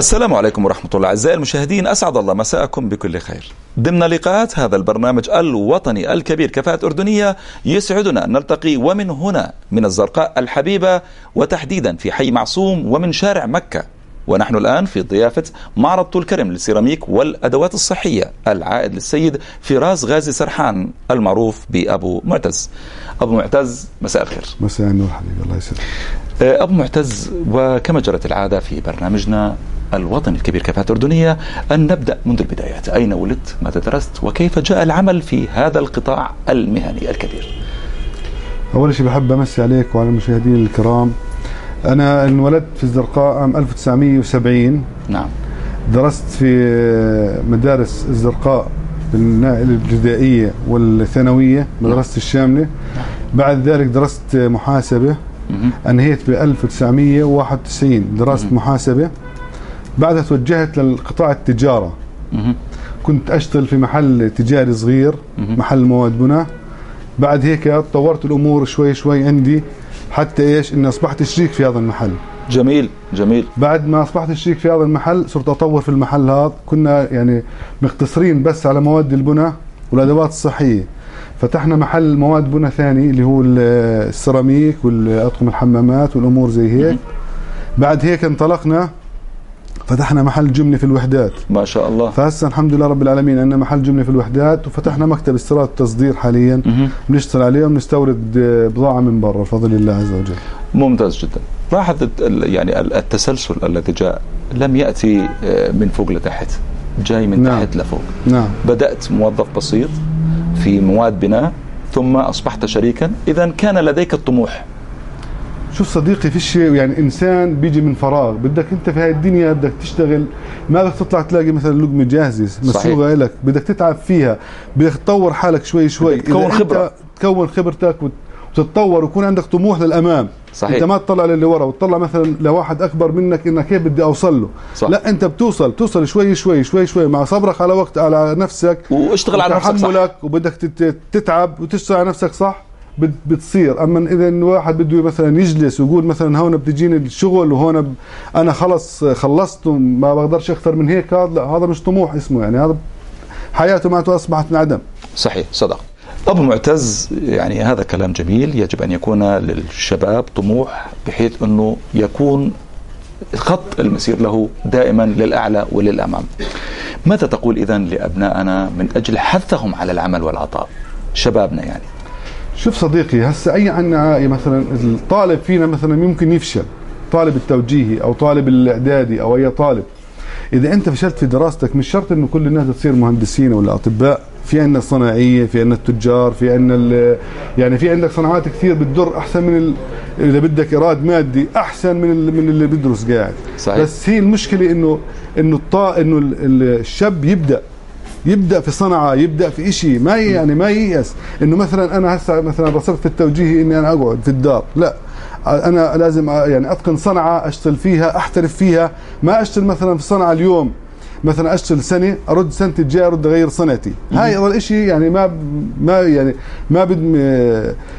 السلام عليكم ورحمة الله. أعزائي المشاهدين أسعد الله مساءكم بكل خير. ضمن لقاءات هذا البرنامج الوطني الكبير كفاءة أردنية يسعدنا أن نلتقي ومن هنا من الزرقاء الحبيبة وتحديدا في حي معصوم ومن شارع مكة. ونحن الآن في ضيافة معرض طول كرم للسيراميك والأدوات الصحية العائد للسيد فراس غازي سرحان المعروف بأبو معتز. أبو معتز مساء الخير. مساء النور حبيبي الله يسلمك. أبو معتز وكما جرت العادة في برنامجنا الوطني الكبير كفاءة أردنية أن نبدأ منذ البدايات. أين ولدت؟ ماذا درست؟ وكيف جاء العمل في هذا القطاع المهني الكبير؟ أول شيء بحب أمسي عليك وعلى المشاهدين الكرام. أنا انولدت في الزرقاء عام 1970 نعم. درست في مدارس الزرقاء بالنائل الابتدائيه والثانوية مدرسة الشاملة. بعد ذلك درست محاسبة. مهم. أنهيت ب 1991 دراسه محاسبة. بعدها توجهت للقطاع التجارة. مهم. كنت أشتغل في محل تجاري صغير. محل مواد بناء. بعد هيك طورت الأمور شوي شوي عندي حتى إيش؟ إني أصبحت شريك في هذا المحل. جميل جميل. بعد ما أصبحت شريك في هذا المحل صرت أطور في المحل هذا. كنا يعني مقتصرين بس على مواد البناء والأدوات الصحية. فتحنا محل مواد بناء ثاني اللي هو ال- السيراميك والاطقم الحمامات والأمور زي هيك. بعد هيك انطلقنا فتحنا محل جمله في الوحدات. ما شاء الله. فهسه الحمد لله رب العالمين عندنا محل جمله في الوحدات وفتحنا مكتب استيراد وتصدير حاليا. بنشتغل عليه وبنستورد آه، بضاعة من برا بفضل الله عز وجل. ممتاز جدا. لاحظ يعني ال- التسلسل الذي جاء لم يأتي آه، من فوق لتحت جاي من نعم. تحت لفوق. نعم. بدأت موظف بسيط في مواد بناء ثم أصبحت شريكا. إذا كان لديك الطموح. شوف صديقي في شيء يعني إنسان بيجي من فراغ بدك أنت في هاي الدنيا بدك تشتغل ما بدك تطلع تلاقي مثلا لقمة جاهزة مسروقة لك؟ بدك تتعب فيها بدك تطور حالك شوي شوي. بدك تكون. أنت تكون خبرتك وت- وتتطور ويكون عندك طموح للأمام. صحيح. أنت ما تطلع للي ورا وتطلع مثلا لواحد أكبر منك إنك كيف بدي أوصل له. صح. لا أنت بتوصل توصل شوي شوي شوي شوي مع صبرك على وقت على نفسك. واشتغل على نفسك صح. وبدك تت- تتعب وتشتغل على نفسك صح؟ بتصير. أما إذا الواحد بده مثلا يجلس ويقول مثلا هون بتجيني الشغل وهون ب... أنا خلص خلصت وما بقدرش أكثر من هيك هذا هذا مش طموح اسمه يعني هذا حياته معناته أصبحت انعدم صحيح صدق. أبو معتز يعني هذا كلام جميل يجب أن يكون للشباب طموح بحيث أنه يكون خط المسير له دائما للأعلى وللأمام. ماذا تقول إذا لأبنائنا من أجل حثهم على العمل والعطاء؟ شبابنا يعني. شوف صديقي هسه أي عنا مثلا الطالب فينا مثلا ممكن يفشل طالب التوجيهي أو طالب الإعدادي أو أي طالب إذا أنت فشلت في دراستك مش شرط إنه كل الناس تصير مهندسين ولا أطباء في عندنا الصناعية في عندنا التجار في عندنا ال- يعني في عندك صناعات كثير بتضر أحسن من ال... إذا بدك إيراد مادي أحسن من ال... من اللي بيدرس قاعد صحيح. بس هي المشكلة إنه إنه الطا إنه ال- ال- الشاب يبدأ يبدأ في صنعة يبدأ في شيء ما يعني ما ييأس إنه مثلا أنا هسه مثلا رسبت في التوجيهي إني أنا أقعد في الدار. لا. أنا لازم يعني أتقن صنعة أشتغل فيها أحترف فيها. ما أشتغل مثلا في صنعة اليوم. مثلا أشتغل سنة أرد سنه الجايه أرد أغير صنعتي. هاي أول شيء يعني ما ما يعني ما بد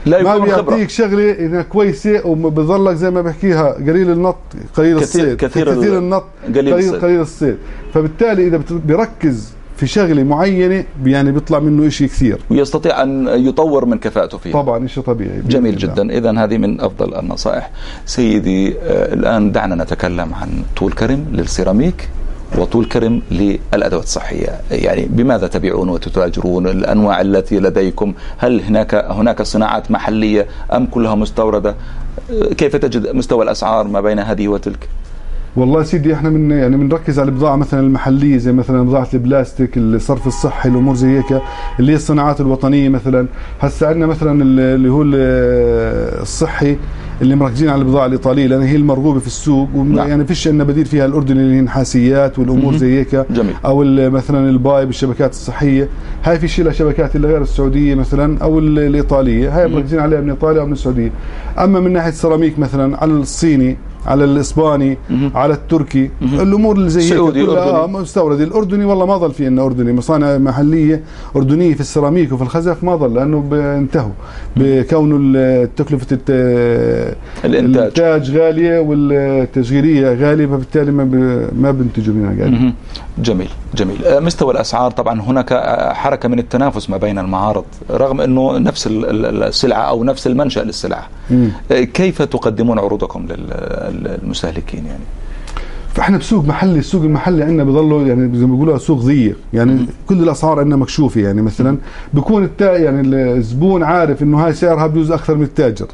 لا ما. بيعطيك شغلة إنها كويسة وبظلك زي ما بحكيها قليل النط قليل كثير- الصيد. كثير كثير النط قليل قليل الصيد. قليل الصيد. فبالتالي إذا بيركز في شغلة معينة يعني بيطلع منه شيء كثير. ويستطيع أن يطور من كفاءته فيها. طبعا شيء طبيعي جميل. جدا. إذا هذه من أفضل النصائح. سيدي آه، الآن دعنا نتكلم عن طول كرم للسيراميك وطول كرم للأدوات الصحية. يعني بماذا تبيعون وتتاجرون؟ الأنواع التي لديكم؟ هل هناك هناك صناعات محلية أم كلها مستوردة؟ آه، كيف تجد مستوى الأسعار ما بين هذه وتلك؟ والله سيدي إحنا من يعني بنركز على البضاعة مثلا المحلية زي مثلا بضاعة البلاستيك الصرف الصحي الأمور زي هيك اللي هي الصناعات الوطنية مثلا. هسه عندنا مثلا اللي هو ال- الصحي اللي مركزين على البضاعة الإيطالية لأن هي المرغوبة في السوق نعم. يعني فيش عندنا بديل فيها الأردن اللي هي النحاسيات والأمور زي هيك. أو مثلا الباي بالشبكات الصحية. هاي في شيء لها شبكات اللي غير السعودية مثلا أو ال- الإيطالية. هاي مركزين عليها من إيطاليا أو من السعودية. أما من ناحية السيراميك مثلا على الصيني على الإسباني على التركي. الأمور اللي زي سعودي، كلها آه. مستورد الأردني والله ما ظل في عندنا أردني. مصانع محلية أردنية في السيراميك وفي الخزف ما ظل لأنه انتهوا بكونه تكلفة الت- الإنتاج. الإنتاج غالية والتشغيلية غالية فبالتالي ما ب- ما بنتجوا منها قاعد. جميل جميل. آه، مستوى الأسعار طبعا هناك آه، حركة من التنافس ما بين المعارض رغم إنه نفس ال- ال- السلعة أو نفس المنشأ للسلعة. كيف تقدمون عروضكم للمستهلكين يعني. فإحنا بسوق محلي السوق المحلي عندنا بضله يعني زي ما بيقولوا سوق ضيق. يعني كل الأسعار عندنا مكشوفة يعني مثلا. بيكون التا يعني الزبون عارف إنه هاي سعرها بيجوز أكثر من التاجر.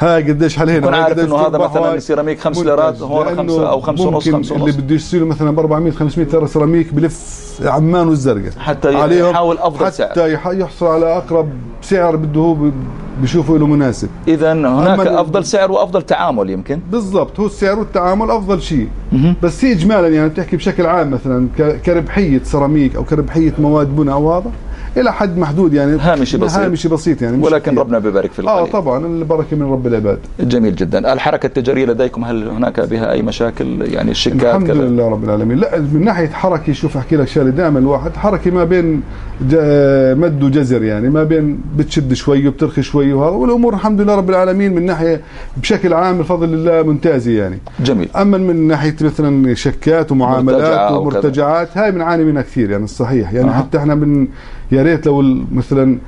هاي قديش يكون هاي عارف إنه هذا مثلا السيراميك 5 منتج. ليرات هون لأنه 5 أو 5 ونص ممكن 5 اللي ونص. بده يشتري مثلا ب 400 500 ليره سيراميك بلف عمان والزرقاء. حتى يحاول أفضل سعر. حتى يح- يحصل على أقرب سعر بده هو ب- بشوفه له مناسب. اذا هناك أفضل سعر وأفضل تعامل يمكن. بالضبط هو السعر والتعامل أفضل شيء. بس هي اجمالا يعني بتحكي بشكل عام مثلا كربحية سيراميك أو كربحية مواد بناء أو هذا إلى حد محدود يعني. هامشي بسيط. هامشي بسيط يعني ولكن. ربنا ببارك في آه القليل طبعا البركة من رب العباد. جميل جدا. الحركة التجارية لديكم هل هناك بها أي مشاكل؟ يعني الشيكات الحمد كذا. لله رب العالمين. لا من ناحية حركة شوف أحكي لك شغلة. دائما الواحد حركة ما بين ج- مد وجزر يعني ما بين بتشد شوي وبترخي شوي وهذا والأمور الحمد لله رب العالمين من ناحية بشكل عام بفضل الله ممتازه يعني. جميل. أما من ناحية مثلا شكات ومعاملات. ومرتجعات هاي بنعاني منها كثير يعني الصحيح يعني أها. حتى إحنا من يا ريت لو مثلا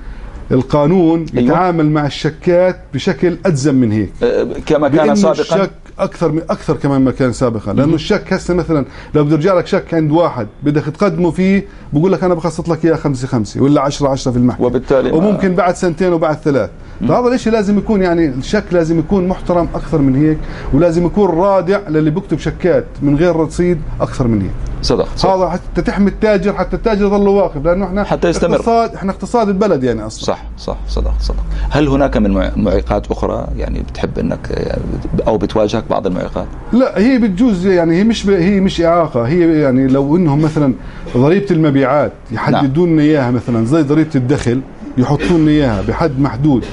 القانون أيوة. يتعامل مع الشكات بشكل اتزم من هيك. آه، كما كان سابقا. الشك أكثر من أكثر كمان ما كان سابقا. لأنه الشك هسه مثلا لو بده يرجع لك شك عند واحد بدك تقدمه فيه بقول لك أنا بخصص لك إياه 5 5 ولا 10 10 في المحكمة. وبالتالي ما- وممكن بعد سنتين وبعد ثلاث. فهذا الشيء لازم يكون يعني الشك لازم يكون محترم أكثر من هيك ولازم يكون رادع للي بيكتب شكات من غير رصيد أكثر من هيك. صدق, صدق. هذا حتى تحمي التاجر حتى التاجر يضل واقف لأنه إحنا حتى يستمر. اقتصاد إحنا اقتصاد البلد يعني أصلا. صح صح صدق صدق. هل هناك من مع- معيقات أخرى؟ يعني بتحب إنك أو بتواجهك بعض المعيقات؟ لا هي بتجوز يعني هي مش هي مش إعاقة. هي يعني لو إنهم مثلا ضريبة المبيعات يحددوا لنا إياها مثلا زي ضريبة الدخل يحطوا لنا إياها بحد محدود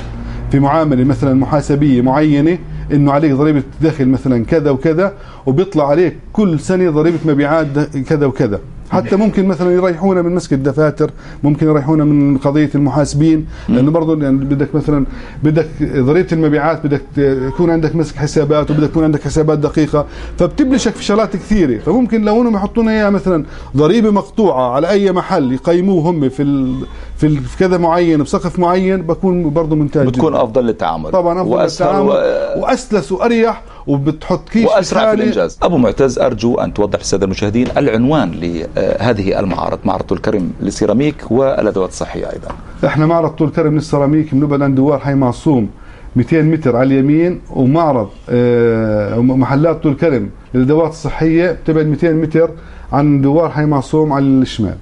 في معاملة مثلا محاسبية معينة إنه عليك ضريبة دخل مثلا كذا وكذا وبيطلع عليك كل سنة ضريبة مبيعات كذا وكذا. حتى ممكن مثلا يريحونا من مسك الدفاتر ممكن يريحونا من قضية المحاسبين لأنه برضه يعني بدك مثلا بدك ضريبة المبيعات بدك يكون عندك مسك حسابات وبدك يكون عندك حسابات دقيقة فبتبلشك في شغلات كثيرة. فممكن لو انهم يحطوا لنا إياها مثلا ضريبة مقطوعة على أي محل يقيموه هم في ال في, ال في كذا معين بسقف معين بكون برضه ممتاز بتكون جداً. أفضل للتعامل. طبعا أفضل وأسهل التعامل و... وأسلس وأريح وبتحط كيس وأسرع في. الإنجاز أبو معتز أرجو أن توضح للساده المشاهدين العنوان لهذه المعارض معرض طول كرم للسيراميك والأدوات الصحية أيضا إحنا معرض طول كرم للسيراميك بنبعد عن دوار حي معصوم 200 متر على اليمين ومعرض آه، محلات طول كرم للأدوات الصحية بتبعد 200 متر عن دوار حي معصوم على الشمال.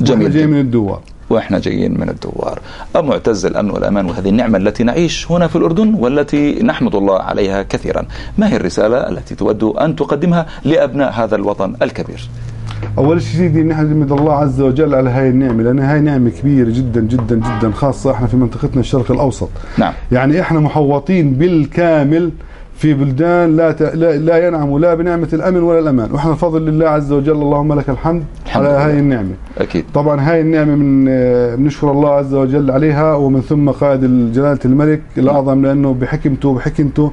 جميل جاي. من الدوار وإحنا جايين من الدوار. ابو معتز الأمن والأمان وهذه النعمة التي نعيش هنا في الأردن والتي نحمد الله عليها كثيرا. ما هي الرسالة التي تود أن تقدمها لأبناء هذا الوطن الكبير؟ أول شيء سيدي نحمد الله عز وجل على هاي النعمة لأن هاي نعمة كبيرة جدا جدا جدا خاصة إحنا في منطقتنا الشرق الأوسط. نعم. يعني إحنا محوطين بالكامل في بلدان لا ت... لا, لا ينعم لا بنعمة الأمن ولا الأمان. وإحنا بفضل الله عز وجل اللهم لك الحمد, الحمد على لله. هاي النعمة. أكيد. طبعا هاي النعمة من آه، بنشكر الله عز وجل عليها ومن ثم قائد جلالة الملك الأعظم لأنه بحكمته وبحكمته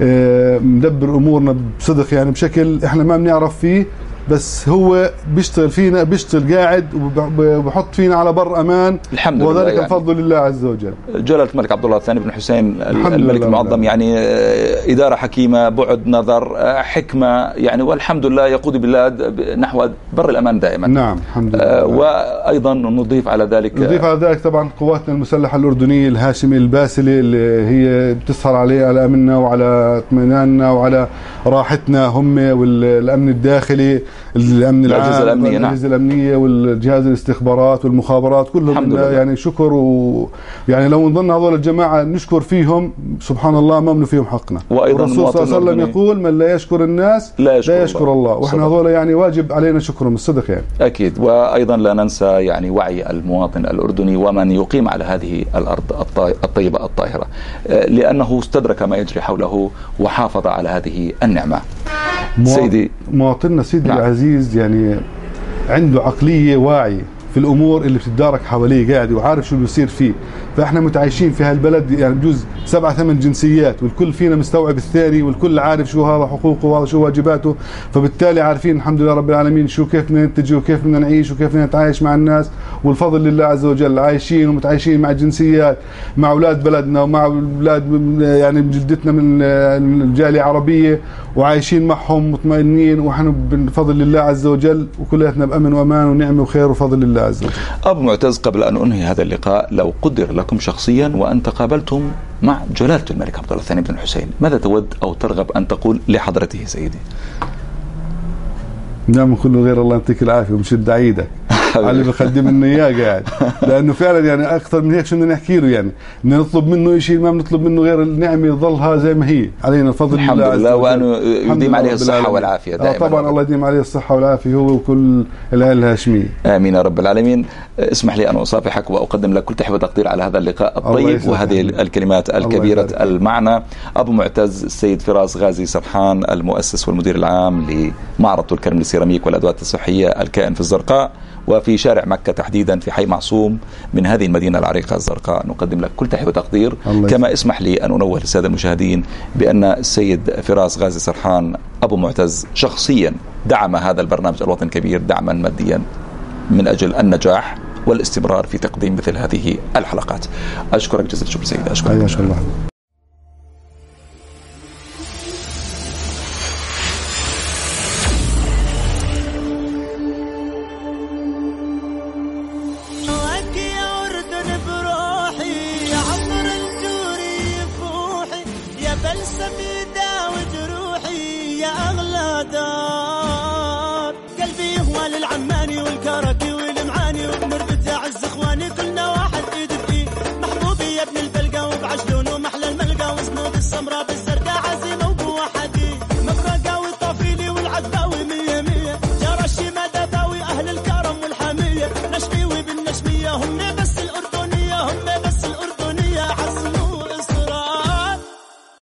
آه، مدبر أمورنا بصدق يعني بشكل إحنا ما بنعرف فيه. بس هو بيشتغل فينا بيشتغل قاعد وب- وبحط فينا على بر أمان. الحمد لله وذلك يعني. بفضل الله عز وجل. جلالة الملك عبد الله الثاني بن حسين الملك لله المعظم يعني آه، إدارة حكيمة بعد نظر آه، حكمة يعني والحمد لله يقود البلاد ب- نحو بر الأمان دائما نعم الحمد آه، لله وأيضا نضيف على ذلك آه، نضيف على ذلك طبعا قواتنا المسلحة الأردنية الهاشمي الباسله اللي هي بتسهر عليه على أمننا وعلى اطمئناننا وعلى راحتنا هم والامن الداخلي الأمن العام الأجهزة الأمنية، نعم. الاجهزه الامنيه والجهاز الاستخبارات والمخابرات كلهم الحمد لله. يعني شكر و يعني لو نظن هذول الجماعة نشكر فيهم سبحان الله ما منه فيهم حقنا وأيضاً الرسول صلى الله عليه وسلم يقول من لا يشكر الناس لا يشكر لا يشكر الله. الله, وإحنا صدق. هذول يعني واجب علينا شكرهم الصدق يعني أكيد وأيضا لا ننسى يعني وعي المواطن الأردني ومن يقيم على هذه الأرض الطي- الطيبة الطاهرة آه، لأنه استدرك ما يجري حوله وحافظ على هذه النعمة موا- سيدي مواطننا سيدي نعم. نعم. العزيز يعني عنده عقلية واعية في الأمور اللي بتتدارك حواليه قاعد وعارف شو بيصير فيه. فإحنا متعايشين في هالبلد يعني بجوز سبعة ثمان جنسيات والكل فينا مستوعب الثاني والكل عارف شو هذا حقوقه وهذا شو واجباته فبالتالي عارفين الحمد لله رب العالمين شو كيف بدنا ننتج وكيف بدنا نعيش وكيف بدنا نتعايش مع الناس والفضل لله عز وجل عايشين ومتعايشين مع جنسيات مع أولاد بلدنا ومع أولاد يعني جدتنا من الجالية العربيه وعايشين معهم مطمئنين ونحن بفضل الله عز وجل وكلياتنا بأمن وأمان ونعمة وخير وفضل الله وجل أبو معتز قبل أن أنهي هذا اللقاء لو قدر لكم شخصيا وأن تقابلتم مع جلالة الملك عبد الله الثاني بن الحسين ماذا تود أو ترغب أن تقول لحضرته سيدي؟ نعم كله غير الله يعطيك العافية ومشد عيدك على اللي بقدم لنا إياه قاعد. لأنه فعلا يعني أكثر من هيك شو بدنا نحكي له يعني. بدنا نطلب منه شيء ما بنطلب منه غير النعمة يظلها زي ما هي. علينا الفضل الحمد لله الحمد يديم عليه العالمين. والعافية آه دائما طبعا الله يديم عليه الصحة والعافية هو وكل العائله الهاشميه آمين يا رب العالمين. اسمح لي أن أصافحك وأقدم لك كل تحية وتقدير على هذا اللقاء الطيب. وهذه الكلمات فيك. المعنى. أبو معتز السيد فراس غازي سرحان المؤسس والمدير العام لمعرض طول كرم للسيراميك والأدوات الصحية الكائن في الزرقاء. وفي شارع مكة تحديدا في حي معصوم من هذه المدينة العريقة الزرقاء. نقدم لك كل تحية وتقدير. كما اسمح لي أن أنوه للسادة المشاهدين بأن السيد فراس غازي سرحان أبو معتز شخصيا دعم هذا البرنامج الوطن الكبير دعما ماديا من أجل النجاح والاستمرار في تقديم مثل هذه الحلقات. أشكرك جزيل الشكر سيدي. أشكرك. حياك